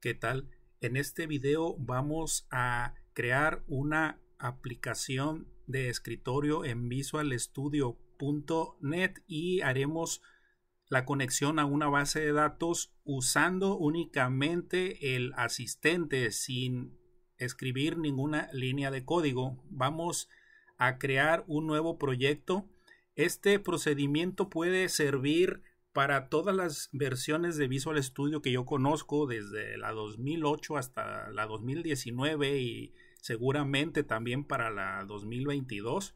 ¿Qué tal? En este video vamos a crear una aplicación de escritorio en Visual Studio.net y haremos la conexión a una base de datos usando únicamente el asistente sin escribir ninguna línea de código. Vamos a crear un nuevo proyecto. Este procedimiento puede servir para todas las versiones de Visual Studio que yo conozco, desde la 2008 hasta la 2019 y seguramente también para la 2022.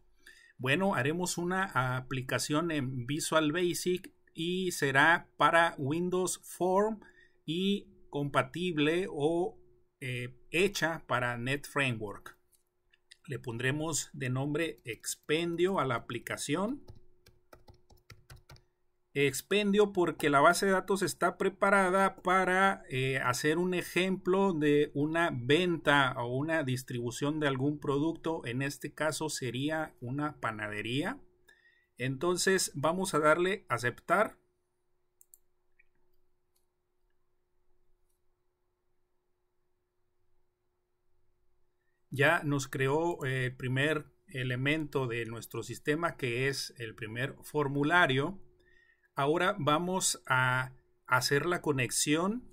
Bueno, haremos una aplicación en Visual Basic y será para Windows Form y compatible o eh, hecha para Net Framework. Le pondremos de nombre Expendio a la aplicación expendio porque la base de datos está preparada para eh, hacer un ejemplo de una venta o una distribución de algún producto. En este caso sería una panadería. Entonces vamos a darle aceptar. Ya nos creó eh, el primer elemento de nuestro sistema que es el primer formulario Ahora vamos a hacer la conexión.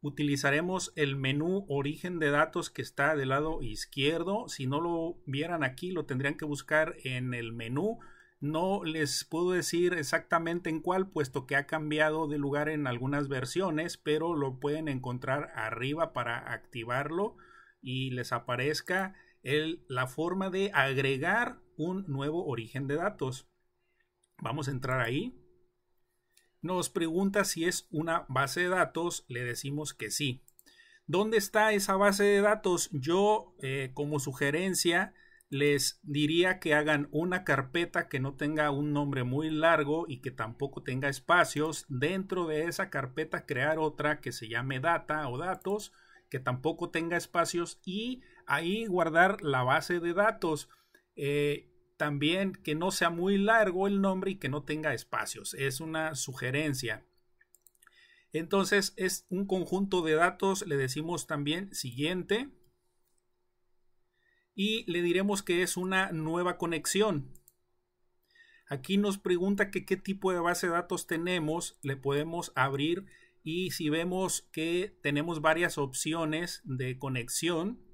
Utilizaremos el menú origen de datos que está del lado izquierdo. Si no lo vieran aquí, lo tendrían que buscar en el menú. No les puedo decir exactamente en cuál, puesto que ha cambiado de lugar en algunas versiones, pero lo pueden encontrar arriba para activarlo y les aparezca la forma de agregar un nuevo origen de datos. Vamos a entrar ahí nos pregunta si es una base de datos, le decimos que sí. ¿Dónde está esa base de datos? Yo, eh, como sugerencia, les diría que hagan una carpeta que no tenga un nombre muy largo y que tampoco tenga espacios. Dentro de esa carpeta crear otra que se llame data o datos, que tampoco tenga espacios y ahí guardar la base de datos. Eh, también que no sea muy largo el nombre y que no tenga espacios. Es una sugerencia. Entonces es un conjunto de datos. Le decimos también siguiente. Y le diremos que es una nueva conexión. Aquí nos pregunta qué tipo de base de datos tenemos. Le podemos abrir y si vemos que tenemos varias opciones de conexión,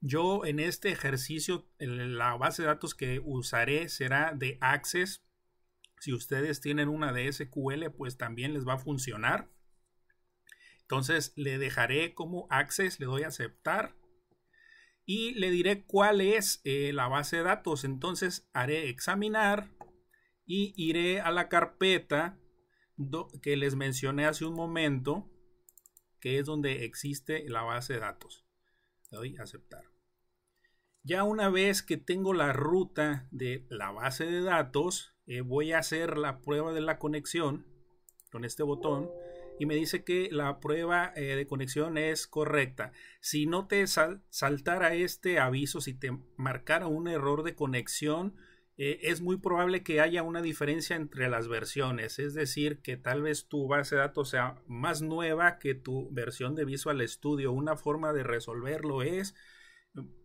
yo en este ejercicio, la base de datos que usaré será de Access. Si ustedes tienen una de SQL, pues también les va a funcionar. Entonces le dejaré como Access, le doy a aceptar y le diré cuál es eh, la base de datos. Entonces haré examinar y iré a la carpeta que les mencioné hace un momento, que es donde existe la base de datos. Le doy a aceptar. Ya una vez que tengo la ruta de la base de datos, eh, voy a hacer la prueba de la conexión con este botón y me dice que la prueba eh, de conexión es correcta. Si no te saltara este aviso, si te marcara un error de conexión, eh, es muy probable que haya una diferencia entre las versiones. Es decir, que tal vez tu base de datos sea más nueva que tu versión de Visual Studio. Una forma de resolverlo es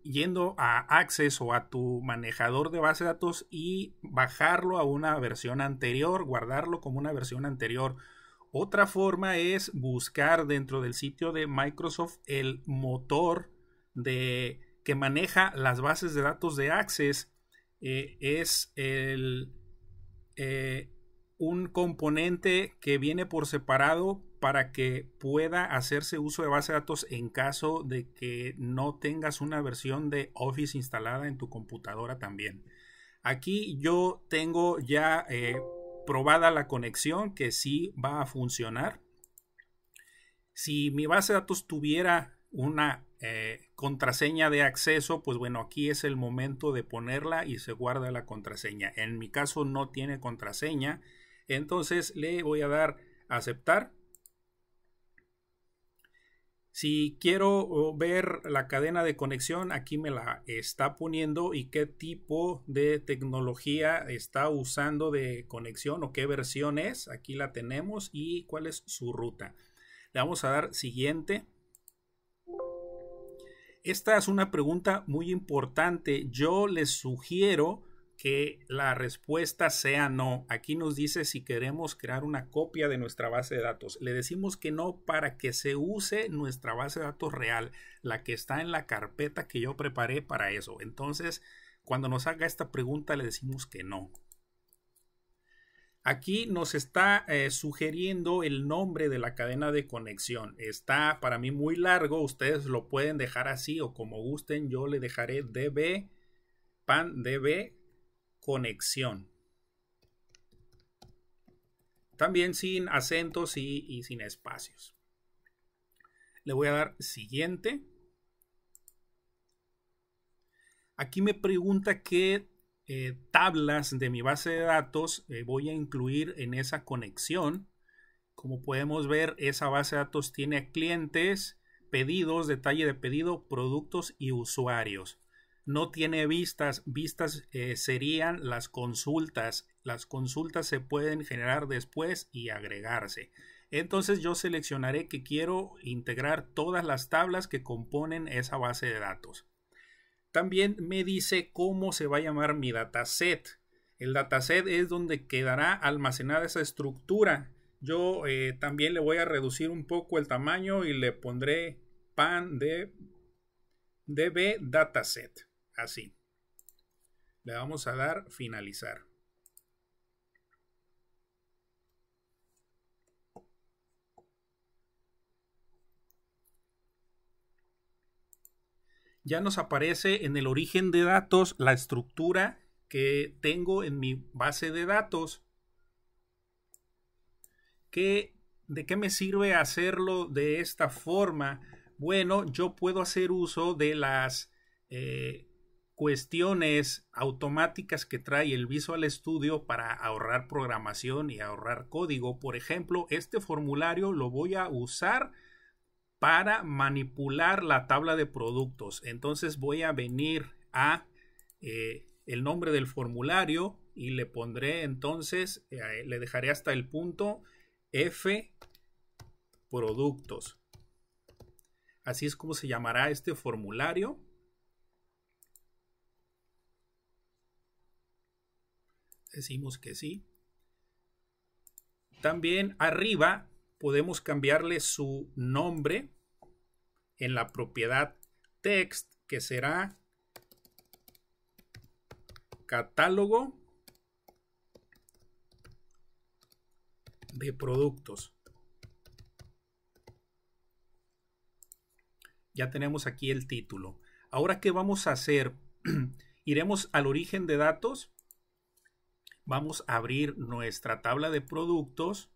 yendo a Access o a tu manejador de base de datos y bajarlo a una versión anterior, guardarlo como una versión anterior. Otra forma es buscar dentro del sitio de Microsoft el motor de que maneja las bases de datos de Access. Eh, es eh, un componente que viene por separado para que pueda hacerse uso de base de datos en caso de que no tengas una versión de Office instalada en tu computadora también. Aquí yo tengo ya eh, probada la conexión que sí va a funcionar. Si mi base de datos tuviera una eh, contraseña de acceso, pues bueno, aquí es el momento de ponerla y se guarda la contraseña. En mi caso no tiene contraseña, entonces le voy a dar aceptar si quiero ver la cadena de conexión, aquí me la está poniendo y qué tipo de tecnología está usando de conexión o qué versión es. Aquí la tenemos y cuál es su ruta. Le vamos a dar siguiente. Esta es una pregunta muy importante. Yo les sugiero que la respuesta sea no. Aquí nos dice si queremos crear una copia de nuestra base de datos. Le decimos que no para que se use nuestra base de datos real, la que está en la carpeta que yo preparé para eso. Entonces, cuando nos haga esta pregunta, le decimos que no. Aquí nos está eh, sugiriendo el nombre de la cadena de conexión. Está para mí muy largo. Ustedes lo pueden dejar así o como gusten. Yo le dejaré db pan db conexión. También sin acentos y, sin espacios. Le voy a dar siguiente. Aquí me pregunta qué eh, tablas de mi base de datos eh, voy a incluir en esa conexión. Como podemos ver, esa base de datos tiene clientes, pedidos, detalle de pedido, productos y usuarios no tiene vistas. Vistas eh, serían las consultas. Las consultas se pueden generar después y agregarse. Entonces yo seleccionaré que quiero integrar todas las tablas que componen esa base de datos. También me dice cómo se va a llamar mi dataset. El dataset es donde quedará almacenada esa estructura. Yo eh, también le voy a reducir un poco el tamaño y le pondré pan de db dataset así. Le vamos a dar finalizar. Ya nos aparece en el origen de datos la estructura que tengo en mi base de datos. ¿De qué me sirve hacerlo de esta forma? Bueno, yo puedo hacer uso de las eh, cuestiones automáticas que trae el Visual Studio para ahorrar programación y ahorrar código. Por ejemplo, este formulario lo voy a usar para manipular la tabla de productos. Entonces voy a venir a eh, el nombre del formulario y le pondré entonces, eh, le dejaré hasta el punto F productos. Así es como se llamará este formulario. decimos que sí. También arriba podemos cambiarle su nombre en la propiedad text que será catálogo de productos. Ya tenemos aquí el título. Ahora, ¿qué vamos a hacer? Iremos al origen de datos vamos a abrir nuestra tabla de productos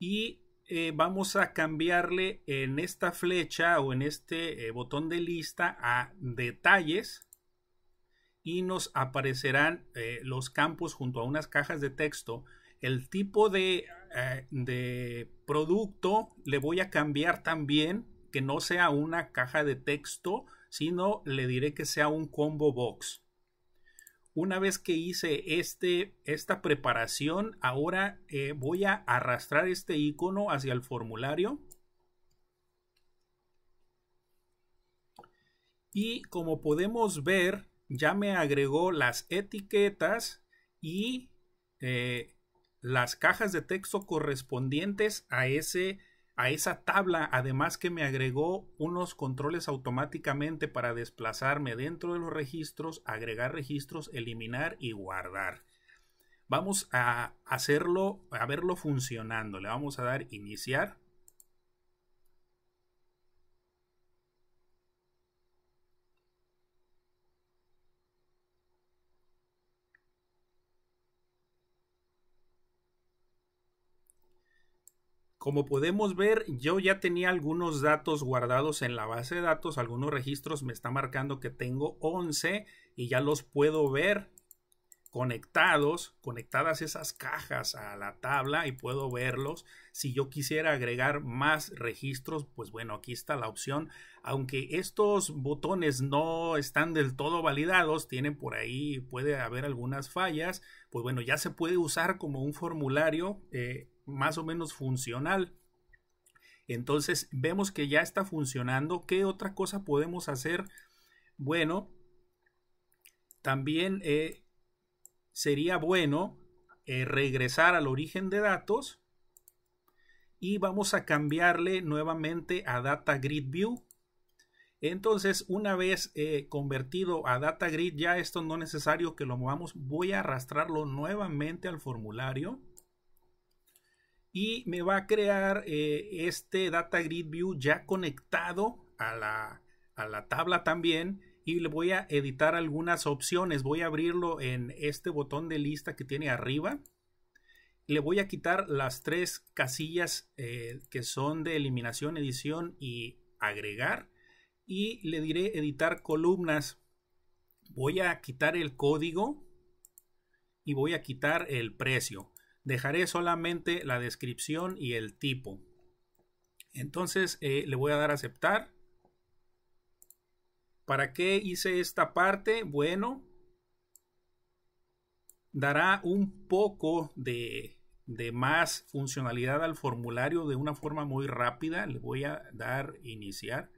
y eh, vamos a cambiarle en esta flecha o en este eh, botón de lista a detalles y nos aparecerán eh, los campos junto a unas cajas de texto. El tipo de, de producto le voy a cambiar también que no sea una caja de texto, sino le diré que sea un combo box. Una vez que hice este, esta preparación, ahora eh, voy a arrastrar este icono hacia el formulario. Y como podemos ver, ya me agregó las etiquetas y eh, las cajas de texto correspondientes a ese a esa tabla, además que me agregó unos controles automáticamente para desplazarme dentro de los registros, agregar registros, eliminar y guardar. Vamos a hacerlo, a verlo funcionando. Le vamos a dar iniciar. Como podemos ver, yo ya tenía algunos datos guardados en la base de datos, algunos registros me está marcando que tengo 11 y ya los puedo ver conectados, conectadas esas cajas a la tabla y puedo verlos. Si yo quisiera agregar más registros, pues bueno, aquí está la opción. Aunque estos botones no están del todo validados, tienen por ahí, puede haber algunas fallas, pues bueno, ya se puede usar como un formulario. Eh, más o menos funcional. Entonces vemos que ya está funcionando. ¿Qué otra cosa podemos hacer? Bueno, también eh, sería bueno eh, regresar al origen de datos y vamos a cambiarle nuevamente a Data Grid View. Entonces, una vez eh, convertido a Data Grid, ya esto no es necesario que lo movamos. Voy a arrastrarlo nuevamente al formulario. Y me va a crear eh, este Data Grid View ya conectado a la, a la tabla también. Y le voy a editar algunas opciones. Voy a abrirlo en este botón de lista que tiene arriba. Le voy a quitar las tres casillas eh, que son de eliminación, edición y agregar y le diré editar columnas. Voy a quitar el código y voy a quitar el precio. Dejaré solamente la descripción y el tipo. Entonces eh, le voy a dar a aceptar. ¿Para qué hice esta parte? Bueno, dará un poco de, de, más funcionalidad al formulario de una forma muy rápida. Le voy a dar iniciar.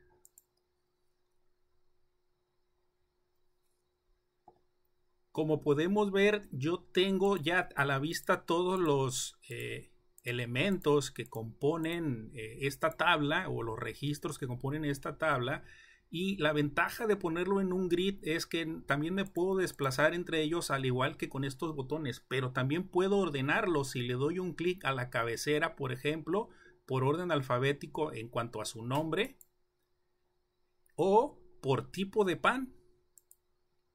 Como podemos ver, yo tengo ya a la vista todos los eh, elementos que componen eh, esta tabla o los registros que componen esta tabla. Y la ventaja de ponerlo en un grid es que también me puedo desplazar entre ellos al igual que con estos botones, pero también puedo ordenarlos si le doy un clic a la cabecera, por ejemplo, por orden alfabético en cuanto a su nombre o por tipo de pan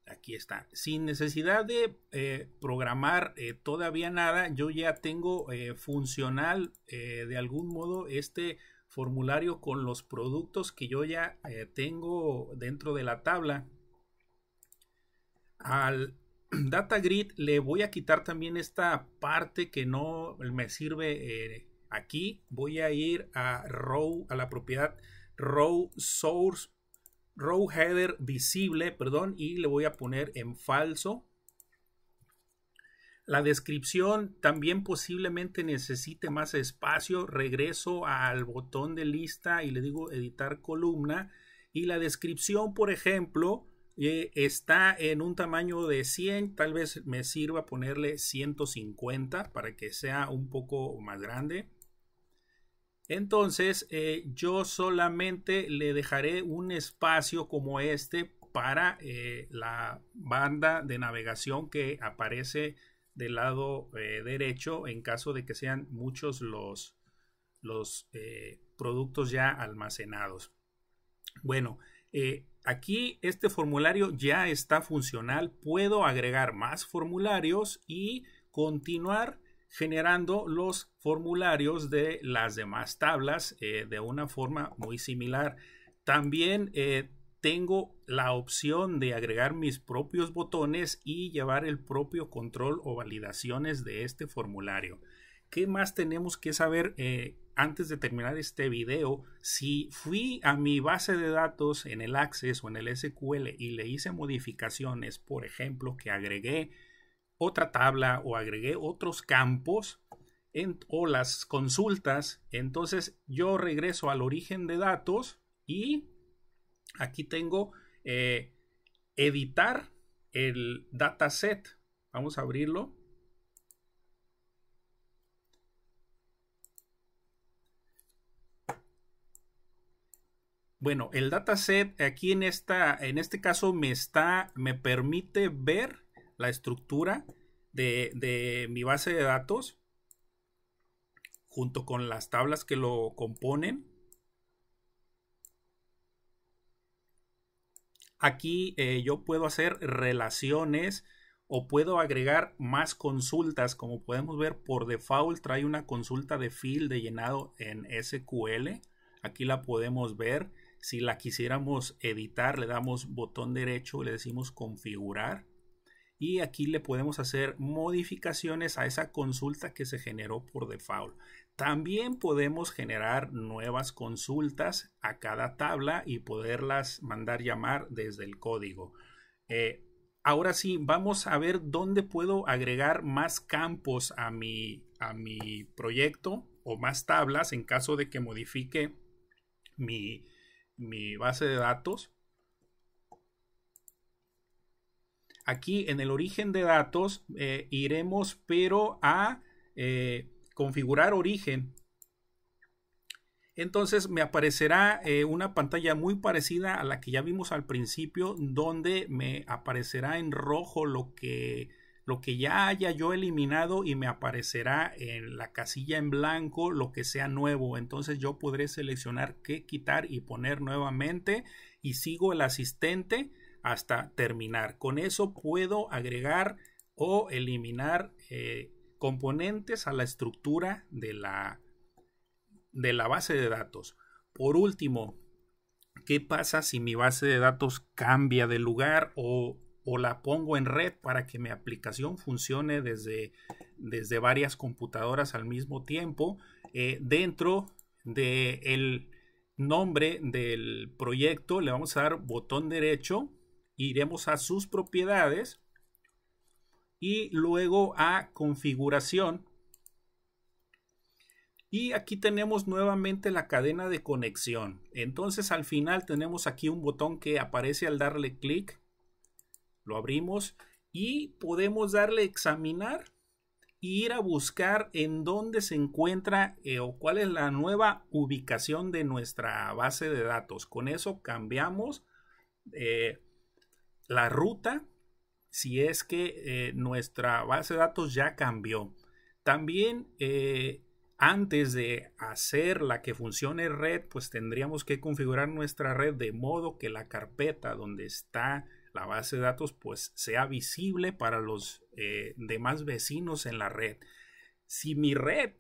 aquí está. Sin necesidad de eh, programar eh, todavía nada, yo ya tengo eh, funcional de algún modo este formulario con los productos que yo ya tengo dentro de la tabla. Al Data Grid le voy a quitar también esta parte que no me sirve aquí. Voy a ir a row, a la propiedad row source row header visible, perdón, y le voy a poner en falso. La descripción también posiblemente necesite más espacio. Regreso al botón de lista y le digo editar columna. Y la descripción, por ejemplo, eh, está en un tamaño de 100. Tal vez me sirva ponerle 150 para que sea un poco más grande. Entonces, eh, yo solamente le dejaré un espacio como este para eh, la banda de navegación que aparece del lado eh, derecho en caso de que sean muchos los, los productos ya almacenados. Bueno, aquí este formulario ya está funcional. Puedo agregar más formularios y continuar generando los formularios de las demás tablas eh, de una forma muy similar. También eh, tengo la opción de agregar mis propios botones y llevar el propio control o validaciones de este formulario. ¿Qué más tenemos que saber eh, antes de terminar este video? Si fui a mi base de datos en el Access o en el SQL y le hice modificaciones, por ejemplo, que agregué otra tabla o agregué otros campos en, o las consultas, entonces yo regreso al origen de datos y aquí tengo eh, editar el dataset. Vamos a abrirlo. Bueno, el dataset aquí en esta, en este caso me está, me permite ver la estructura de, mi base de datos junto con las tablas que lo componen. Aquí eh, yo puedo hacer relaciones o puedo agregar más consultas. Como podemos ver, por default trae una consulta de field de llenado en SQL. Aquí la podemos ver. Si la quisiéramos editar, le damos botón derecho y le decimos configurar y aquí le podemos hacer modificaciones a esa consulta que se generó por default. También podemos generar nuevas consultas a cada tabla y poderlas mandar llamar desde el código. Eh, ahora sí, vamos a ver dónde puedo agregar más campos a mi, a mi proyecto o más tablas en caso de que modifique mi, base de datos. Aquí en el origen de datos eh, iremos pero a eh, configurar origen. Entonces me aparecerá eh, una pantalla muy parecida a la que ya vimos al principio, donde me aparecerá en rojo lo que lo que ya haya yo eliminado y me aparecerá en la casilla en blanco lo que sea nuevo. Entonces yo podré seleccionar qué quitar y poner nuevamente y sigo el asistente hasta terminar. Con eso puedo agregar o eliminar eh, componentes a la estructura de la, de la base de datos. Por último, ¿qué pasa si mi base de datos cambia de lugar o o la pongo en red para que mi aplicación funcione desde, desde varias computadoras al mismo tiempo eh, dentro del nombre del proyecto le vamos a dar botón derecho iremos a sus propiedades y luego a configuración. Y aquí tenemos nuevamente la cadena de conexión. Entonces al final tenemos aquí un botón que aparece al darle clic. Lo abrimos y podemos darle examinar e ir a buscar en dónde se encuentra eh, o cuál es la nueva ubicación de nuestra base de datos. Con eso cambiamos eh, la ruta si es que eh, nuestra base de datos ya cambió. También antes de hacer la que funcione red, pues tendríamos que configurar nuestra red de modo que la carpeta donde está la base de datos pues sea visible para los eh, demás vecinos en la red. Si mi red,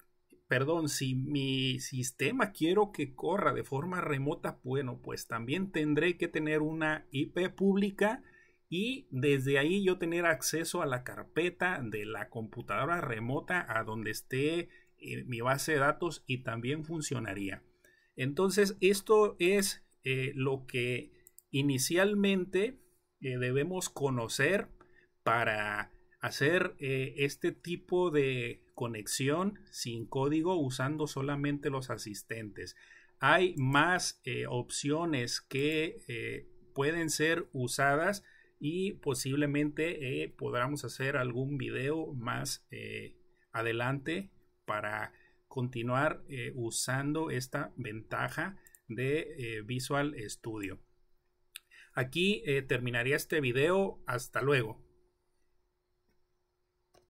perdón, si mi sistema quiero que corra de forma remota, bueno, pues también tendré que tener una IP pública y desde ahí yo tener acceso a la carpeta de la computadora remota a donde esté eh, mi base de datos y también funcionaría. Entonces, esto es eh, lo que inicialmente debemos conocer para hacer eh, este tipo de conexión sin código usando solamente los asistentes. Hay más eh, opciones que eh, pueden ser usadas y posiblemente podamos hacer algún video más adelante para continuar usando esta ventaja de Visual Studio. Aquí eh, terminaría este video. Hasta luego.